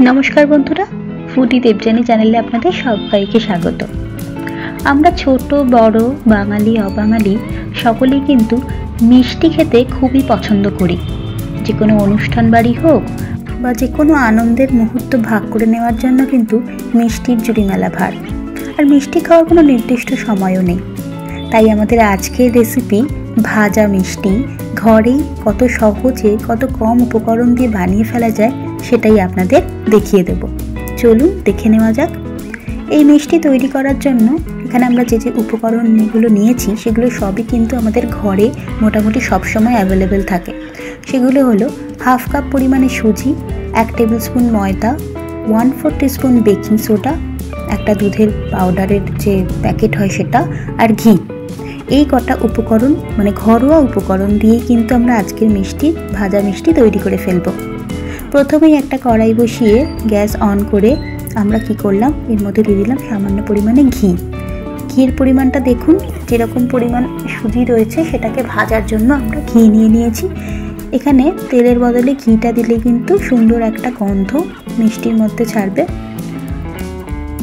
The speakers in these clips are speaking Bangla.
নমস্কার বন্ধুরা ফুডি দেবযানী চ্যানেলে আপনাদের সবাইকে স্বাগত। আমরা ছোট, বড়, বাঙালি, অবাঙালি, সকলেই কিন্তু মিষ্টি খেতে খুবই পছন্দ করি। যে কোনো অনুষ্ঠান বাড়ি হোক বা যে কোনো আনন্দের মুহূর্ত ভাগ করে নেওয়ার জন্য কিন্তু মিষ্টির জুড়ি মেলা ভার। আর মিষ্টি খাওয়ার কোনো নির্দিষ্ট সময়ও নেই। তাই আমাদের আজকের রেসিপি ভাজা মিষ্টি ঘরেই কত সহজে, কত কম উপকরণ দিয়ে বানিয়ে ফেলা যায় সেটাই আপনাদের দেখিয়ে দেব। চলুন দেখে নেওয়া যাক। এই মিষ্টি তৈরি করার জন্য এখানে আমরা যে যে উপকরণগুলো নিয়েছি, সেগুলো সবই কিন্তু আমাদের ঘরে মোটামুটি সবসময় অ্যাভেলেবেল থাকে। সেগুলো হলো হাফ কাপ পরিমাণে সুজি, এক টেবিল স্পুন ময়দা one four spoon baking soda একটা দুধের পাউডারের যে প্যাকেট হয় সেটা, আর ঘি। এই কটা উপকরণ মানে ঘরোয়া উপকরণ দিয়েই কিন্তু আমরা আজকের মিষ্টি ভাজা মিষ্টি তৈরি করে ফেলব। প্রথমেই একটা কড়াই বসিয়ে গ্যাস অন করে আমরা কি করলাম? এর মধ্যে দিয়ে দিলাম সামান্য পরিমাণে ঘি। ঘির পরিমাণটা দেখুন, যেরকম পরিমাণ সুজি রয়েছে সেটাকে ভাজার জন্য আমরা ঘি নিয়ে নিয়েছি। এখানে তেলের বদলে ঘিটা দিলে কিন্তু সুন্দর একটা গন্ধ মিষ্টির মধ্যে ছাড়বে।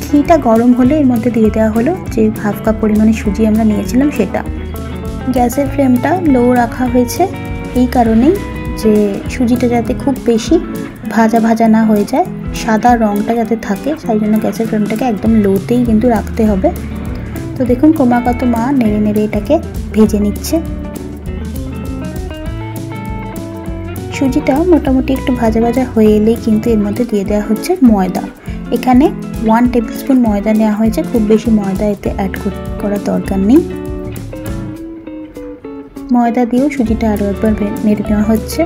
ঘিটা গরম হলে এর মধ্যে দিয়ে দেওয়া হলো যে হাফ কাপ পরিমাণে সুজি আমরা নিয়েছিলাম সেটা। গ্যাসের ফ্লেমটা লো রাখা হয়েছে, এই কারণেই যে সুজিটা যাতে খুব বেশি ভাজা ভাজা না হয়ে যায়, সাদা রঙটা যাতে থাকে সেই জন্য গ্যাসের ফ্লেমটাকে একদম লোতেই কিন্তু রাখতে হবে। তো দেখুন, ক্রমাগত মা নেড়ে নেড়ে এটাকে ভেজে নিচ্ছে। সুজিটা মোটামুটি একটু ভাজা ভাজা হয়ে এলেই কিন্তু এর মধ্যে দিয়ে দেওয়া হচ্ছে ময়দা। এখানে ওয়ান টেবিল স্পুন ময়দা নেওয়া হয়েছে, খুব বেশি ময়দা এতে অ্যাড করার দরকার নেই। ময়দা দিয়েও সুজিটা আরও একবার নেড়ে নেওয়া হচ্ছে।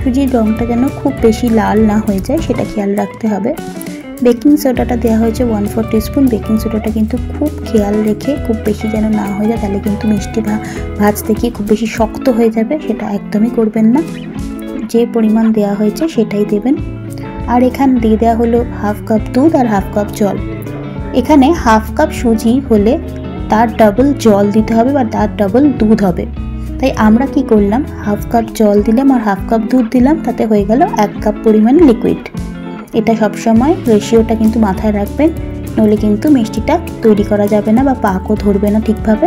সুজির রঙটা যেন খুব বেশি লাল না হয়ে যায়, সেটা খেয়াল রাখতে হবে। বেকিং সোডাটা দেওয়া হয়েছে ওয়ান ফোর স্পুন বেকিং সোডাটা কিন্তু খুব খেয়াল রেখে খুব বেশি যেন না হয়ে যায়, তাহলে কিন্তু মিষ্টি ভাজতে গিয়ে খুব বেশি শক্ত হয়ে যাবে, সেটা একদমই করবেন না। যে পরিমাণ দেওয়া হয়েছে সেটাই দেবেন। আর এখানে দিয়ে দেওয়া হলো হাফ কাপ দুধ আর হাফ কাপ জল। এখানে হাফ কাপ সুজি হলে তার ডাবল জল দিতে হবে বা তার ডাবল দুধ হবে। তাই আমরা কি করলাম? হাফ কাপ জল দিলাম আর হাফ কাপ দুধ দিলাম, তাতে হয়ে গেল এক কাপ পরিমাণে লিকুইড এটা সবসময় রেশিওটা কিন্তু মাথায় রাখবেন, নইলে কিন্তু মিষ্টিটা তৈরি করা যাবে না বা পাকও ধরবে না ঠিকভাবে।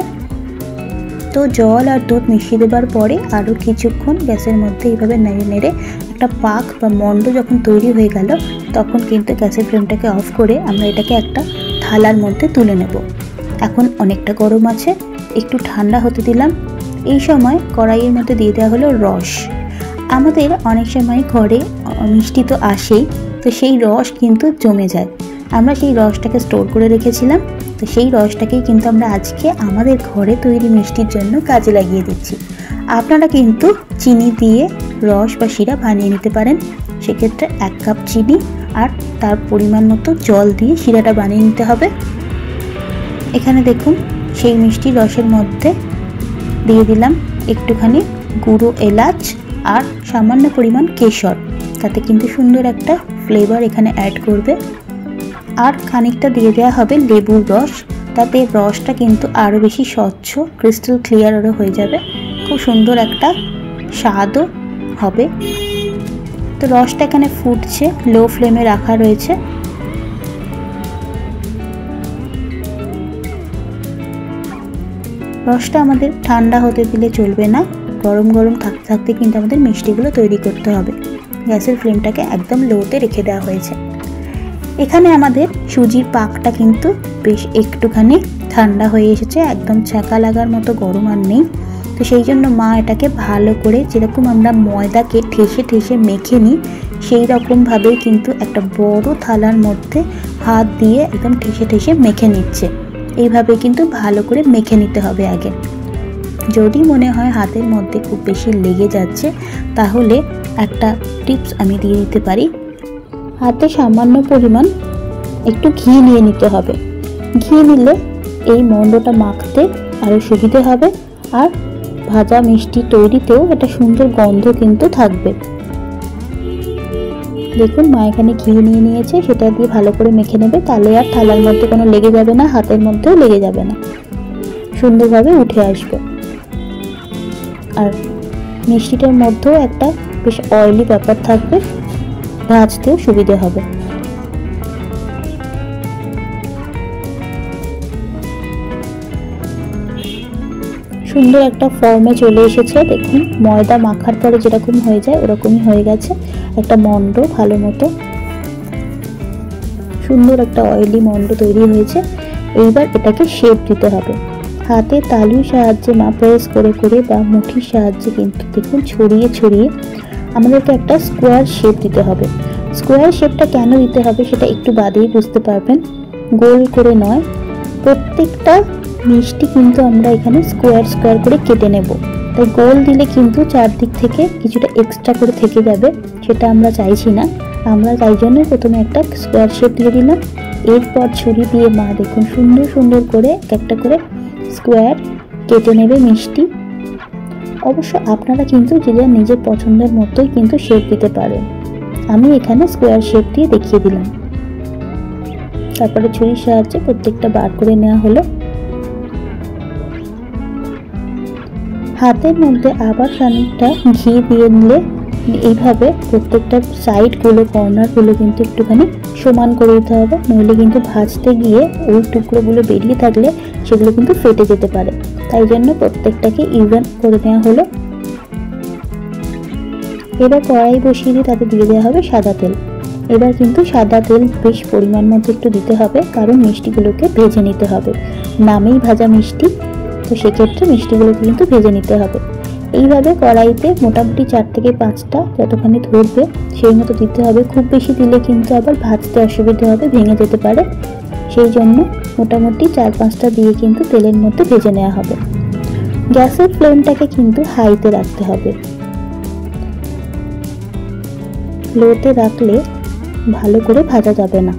তো জল আর দুধ মিশিয়ে দেবার পরে আরও কিছুক্ষণ গ্যাসের মধ্যে এইভাবে নেড়ে নেড়ে একটা পাক বা মন্ড যখন তৈরি হয়ে গেল, তখন কিন্তু গ্যাসের ফ্লেমটাকে অফ করে আমরা এটাকে একটা থালার মধ্যে তুলে নেব। এখন অনেকটা গরম আছে, একটু ঠান্ডা হতে দিলাম। এই সময় কড়াইয়ের মধ্যে দিয়ে দেওয়া হলো রস। আমাদের অনেক সময় ঘরে মিষ্টি তো আসেই, তো সেই রস কিন্তু জমে যায়। আমরা সেই রসটাকে স্টোর করে রেখেছিলাম, তো সেই রসটাকেই কিন্তু আমরা আজকে আমাদের ঘরে তৈরি মিষ্টির জন্য কাজে লাগিয়ে দিচ্ছি। আপনারা কিন্তু চিনি দিয়ে রস বা শিরা বানিয়ে নিতে পারেন। সেক্ষেত্রে এক কাপ চিনি আর তার পরিমাণ মতো জল দিয়ে শিরাটা বানিয়ে নিতে হবে। এখানে দেখুন, সেই মিষ্টি রসের মধ্যে দিয়ে দিলাম একটুখানি গুঁড়ো এলাচ আর সামান্য পরিমাণ কেশর। তাতে কিন্তু সুন্দর একটা ফ্লেভার এখানে অ্যাড করবে। আর খানিকটা দিয়ে দেওয়া হবে লেবুর রস। তাতে রসটা কিন্তু আরও বেশি স্বচ্ছ ক্রিস্টাল ক্লিয়ার আরও হয়ে যাবে। খুব সুন্দর একটা স্বাদও হবে। তো রসটা এখানে ফুটছে লো ফ্লেমে রাখা রয়েছে। রসটা আমাদের ঠান্ডা হতে দিলে চলবে না। গরম গরম থাকতে থাকতে কিন্তু আমাদের মিষ্টিগুলো তৈরি করতে হবে। গ্যাসের ফ্লেমটাকে একদম লোতে রেখে দেওয়া হয়েছে। এখানে আমাদের সুজির পাকটা কিন্তু বেশ একটুখানি ঠান্ডা হয়ে এসেছে, একদম ছ্যাঁকা লাগার মতো গরম আর নেই। তো সেই জন্য মা এটাকে ভালো করে যেরকম আমরা ময়দাকে ঠেসে ঠেসে মেখে নিই, সেই রকমভাবেই কিন্তু একটা বড় থালার মধ্যে হাত দিয়ে একদম ঠেসে ঠেসে মেখে নিচ্ছে। এইভাবে কিন্তু ভালো করে মেখে নিতে হবে আগে। যদি মনে হয় হাতের মধ্যে খুব বেশি লেগে যাচ্ছে, তাহলে একটা টিপস আমি দিয়ে দিতে পারি। হাতে সামান্য পরিমাণ একটু ঘি নিয়ে নিতে হবে। ঘি নিলে এই মন্ডটা মাখতে আরও সুবিধে হবে, আর ভাজা মিষ্টি তৈরিতেও একটা সুন্দর গন্ধ কিন্তু থাকবে। দেখুন, মা এখানে ঘি নিয়ে নিয়েছে, সেটা দিয়ে ভালো করে মেখে নেবে। তাহলে আর থালার মধ্যে কোনো লেগে যাবে না, হাতের মধ্যেও লেগে যাবে না। সুন্দরভাবে উঠে আসবে। আর মিষ্টিটার মধ্যেও একটা বেশ অয়েলি ব্যাপার থাকবে, ভাজতেও সুবিধে হবে। সুন্দর একটা ফর্মে চলে এসেছে। দেখুন, ময়দা মাখার পরে যেরকম হয়ে যায়, ওরকমই হয়ে গেছে। একটা মন্ড ভালো মতো। সুন্দর একটা অয়েলি মন্ড তৈরি হয়েছে। এইবার এটাকে শেপ দিতে হবে। হাতে তালুর সাহায্যে মা প্রেস করে করে বা মুঠির সাহায্যে কিন্তু দেখুন, ছড়িয়ে ছড়িয়ে আমাদেরকে একটা স্কোয়ার শেপ দিতে হবে। স্কোয়ার শেপটা কেন দিতে হবে সেটা একটু বাদেই বুঝতে পারবেন। গোল করে নয়, প্রত্যেকটা মিষ্টি কিন্তু আমরা এখানে স্কোয়ার স্কোয়ার করে কেটে নেব। তাই গোল দিলে কিন্তু চারদিক থেকে কিছুটা এক্সট্রা করে থেকে যাবে, সেটা আমরা চাইছি না। আমরা তাই জন্য প্রথমে একটা স্কোয়ার শেপ দিয়ে দিলাম। এরপর ছুরি দিয়ে মা দেখুন সুন্দর সুন্দর করে একটা করে স্কোয়ার কেটে নেবে মিষ্টি। অবশ্য আপনারা কিন্তু যে যার নিজের পছন্দের মতোই কিন্তু শেপ দিতে পারেন। আমি এখানে স্কোয়ার শেপ দিয়ে দেখিয়ে দিলাম। তারপরে ছুরির সাহায্যে প্রত্যেকটা বার করে নেওয়া হলো। হাতের মধ্যে আবার খানিকটা ঘি দিয়ে নিলে এইভাবে প্রত্যেকটা সাইডগুলো, কর্নারগুলো কিন্তু একটুখানি সমান করে দিতে হবে। নইলে কিন্তু ভাজতে গিয়ে ওই টুকরোগুলো বেরিয়ে থাকলে সেগুলো কিন্তু ফেটে যেতে পারে। তাই জন্য প্রত্যেকটাকে ইভেন করে নেওয়া হলো। এবার কড়াই বসিয়ে দিয়ে তাতে দিয়ে দেওয়া হবে সাদা তেল। এবার কিন্তু সাদা তেল বেশ পরিমাণ মতো একটু দিতে হবে, কারণ মিষ্টিগুলোকে ভেজে নিতে হবে। নামেই ভাজা মিষ্টি। তো সেক্ষেত্রে মিষ্টিগুলোকে কিন্তু ভেজে নিতে হবে। এইভাবে কড়াইতে মোটামুটি চার থেকে পাঁচটা যতখানি ধরবে, সেই মতো দিতে হবে। খুব বেশি দিলে কিন্তু আবার ভাজতে অসুবিধা হবে, ভেঙে যেতে পারে। সেই জন্য মোটামুটি চার পাঁচটা দিয়ে কিন্তু তেলের মধ্যে ভেজে নেওয়া হবে। গ্যাসের ফ্লেমটাকে কিন্তু হাইতে রাখতে হবে। লোতে রাখলে ভালো করে ভাজা যাবে না।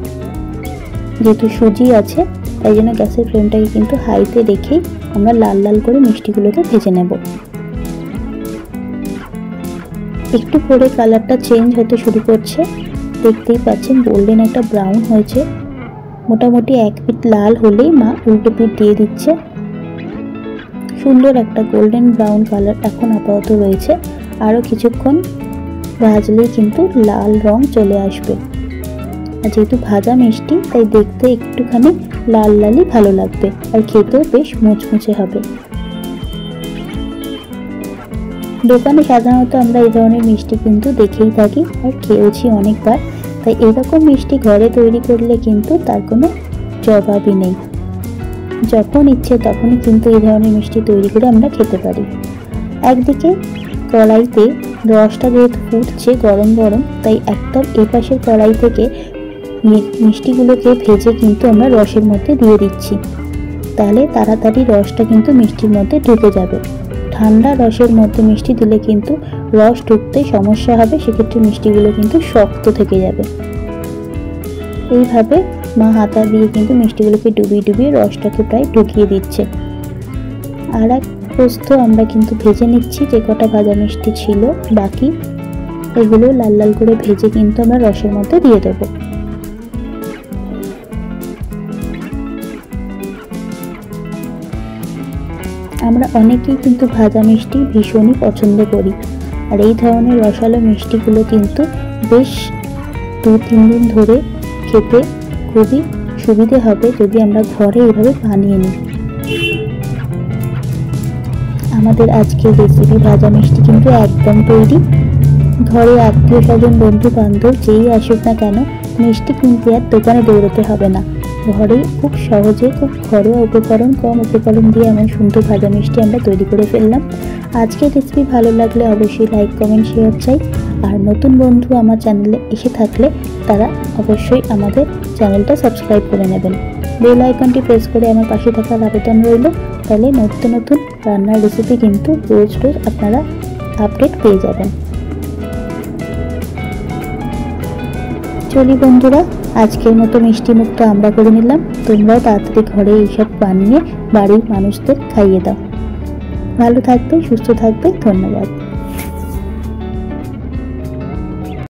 যেহেতু সুজি আছে, তাই জন্য গ্যাসের ফ্লেমটাকে কিন্তু হাইতে রেখেই আমরা লাল লাল করে মিষ্টিগুলোকে ভেজে নেব। একটু পরে কালারটা চেঞ্জ হতে শুরু করছে। দেখতেই পাচ্ছেন গোল্ডেন একটা ব্রাউন হয়েছে। মোটামুটি এক পিট লাল হলেই মা উল্টো পিট দিয়ে দিচ্ছে। সুন্দর একটা গোল্ডেন ব্রাউন কালার এখন আপাতত রয়েছে। আরও কিছুক্ষণ ভাজলেই কিন্তু লাল রং চলে আসবে। আর যেহেতু ভাজা মিষ্টি, তাই দেখতে একটুখানি লাল লালই ভালো লাগবে আর খেতেও বেশ মুচমুচে হবে। দোকানে সাধারণত আমরা এই ধরনের মিষ্টি কিন্তু দেখেই থাকি আর খেয়েওছি অনেকবার। তাই এরকম মিষ্টি ঘরে তৈরি করলে কিন্তু তার কোনো জবাবই নেই। যখন ইচ্ছে তখনই কিন্তু এই ধরনের মিষ্টি তৈরি করে আমরা খেতে পারি। একদিকে কড়াইতে রসটা যেহেতু ফুটছে গরম গরম, তাই একদম এপাশের কড়াই থেকে মিষ্টিগুলোকে ভেজে কিন্তু আমরা রসের মধ্যে দিয়ে দিচ্ছি। তাহলে তাড়াতাড়ি রসটা কিন্তু মিষ্টির মধ্যে ঢুকে যাবে। ঠান্ডা রসের মধ্যে মিষ্টি দিলে কিন্তু রস ঢুকতে সমস্যা হবে, সেক্ষেত্রে মিষ্টিগুলো কিন্তু শক্ত থেকে যাবে। এইভাবে মা হাতা দিয়ে কিন্তু মিষ্টিগুলোকে ডুবিয়ে ডুবিয়ে রসটাকে প্রায় ঢুকিয়ে দিচ্ছে। আর এক পোস্ত আমরা কিন্তু ভেজে নিচ্ছি, যে কটা ভাজা মিষ্টি ছিল বাকি, এগুলো লাল লাল করে ভেজে কিন্তু আমরা রসের মধ্যে দিয়ে দেবো। আমরা অনেকেই কিন্তু ভাজা মিষ্টি ভীষণই পছন্দ করি। আর এই ধরনের রসালো মিষ্টিগুলো কিন্তু বেশ দু তিন দিন ধরে খেতে খুবই সুবিধে হবে যদি আমরা ঘরে এভাবে বানিয়ে নিই। আমাদের আজকের রেসিপি ভাজা মিষ্টি কিন্তু একদম তৈরি। ঘরে আত্মীয় স্বজন বন্ধু বান্ধব যেই আসুক না কেন, মিষ্টি কিনতে আর দোকানে দৌড়তে হবে না। ঘরেই খুব সহজে খুব ঘরোয়া উপকরণ, কম উপকরণ দিয়ে এমন সুন্দর ভাজা মিষ্টি আমরা তৈরি করে ফেললাম। আজকের রেসিপি ভালো লাগলে অবশ্যই লাইক কমেন্ট শেয়ার চাই। আর নতুন বন্ধু আমার চ্যানেলে এসে থাকলে তারা অবশ্যই আমাদের চ্যানেলটা সাবস্ক্রাইব করে নেবেন। বেল আইকনটি প্রেস করে আমার পাশে থাকার আবেদন রইল। তাহলে নতুন নতুন রান্নার রেসিপি কিন্তু রোজ রোজ আপনারা আপডেট পেয়ে যাবেন। চলি বন্ধুরা আজকের মতো মিষ্টি মুক্ত আমরা করে নিলাম। তোমরাও তাড়াতাড়ি ঘরে এইসব বানিয়ে বাড়ির মানুষদের খাইয়ে দাও। ভালো থাকবে, সুস্থ থাকবে, ধন্যবাদ।